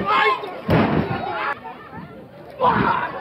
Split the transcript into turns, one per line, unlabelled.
Why? Why?